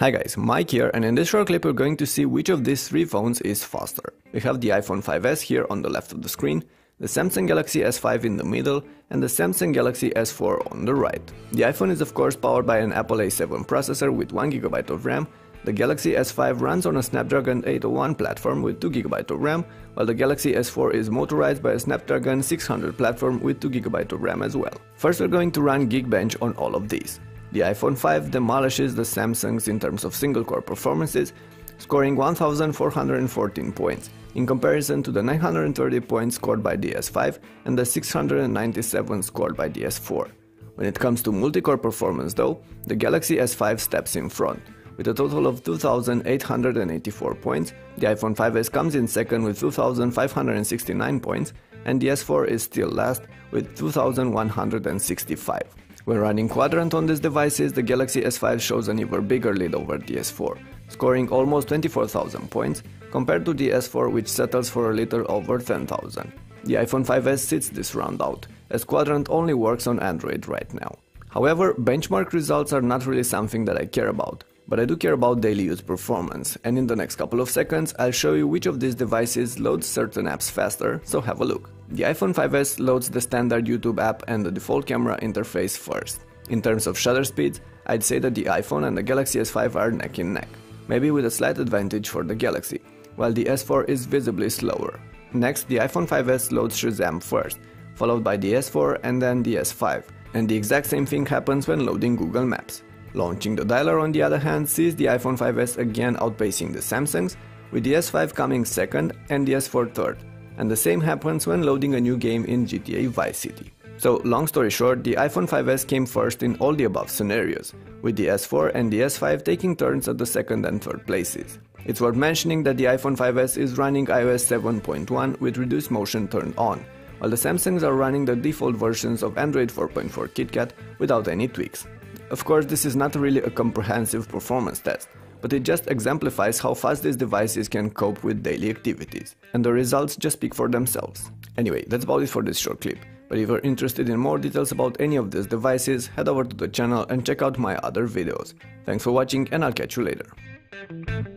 Hi guys, Mike here and in this short clip we're going to see which of these three phones is faster. We have the iPhone 5s here on the left of the screen, the Samsung Galaxy S5 in the middle and the Samsung Galaxy S4 on the right. The iPhone is of course powered by an Apple A7 processor with 1GB of RAM, the Galaxy S5 runs on a Snapdragon 801 platform with 2GB of RAM, while the Galaxy S4 is motorized by a Snapdragon 600 platform with 2GB of RAM as well. First we're going to run Geekbench on all of these. The iPhone 5 demolishes the Samsungs in terms of single-core performances, scoring 1414 points, in comparison to the 930 points scored by the S5 and the 697 scored by the S4. When it comes to multi-core performance though, the Galaxy S5 steps in front. With a total of 2884 points, the iPhone 5s comes in second with 2569 points, and the S4 is still last with 2165. When running Quadrant on these devices, the Galaxy S5 shows an even bigger lead over the S4, scoring almost 24,000 points, compared to the S4 which settles for a little over 10,000. The iPhone 5s sits this round out, as Quadrant only works on Android right now. However, benchmark results are not really something that I care about, but I do care about daily use performance, and in the next couple of seconds I'll show you which of these devices loads certain apps faster, so have a look. The iPhone 5s loads the standard YouTube app and the default camera interface first. In terms of shutter speed, I'd say that the iPhone and the Galaxy S5 are neck in neck, maybe with a slight advantage for the Galaxy, while the S4 is visibly slower. Next, the iPhone 5s loads Shazam first, followed by the S4 and then the S5, and the exact same thing happens when loading Google Maps. Launching the dialer on the other hand sees the iPhone 5s again outpacing the Samsungs, with the S5 coming second and the S4 third, and the same happens when loading a new game in GTA Vice City. So, long story short, the iPhone 5s came first in all the above scenarios, with the S4 and the S5 taking turns at the second and third places. It's worth mentioning that the iPhone 5s is running iOS 7.1 with reduced motion turned on, while the Samsungs are running the default versions of Android 4.4 KitKat without any tweaks. Of course, this is not really a comprehensive performance test, but it just exemplifies how fast these devices can cope with daily activities, and the results just speak for themselves. Anyway, that's about it for this short clip, but if you're interested in more details about any of these devices, head over to the channel and check out my other videos. Thanks for watching and I'll catch you later.